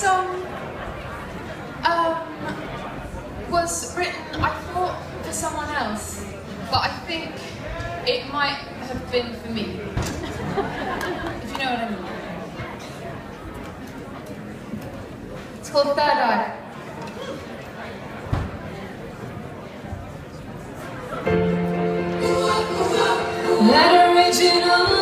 song um, was written, I thought, for someone else, but I think it might have been for me. if you know what I mean. It's called Third Eye. That original